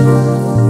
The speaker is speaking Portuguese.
Música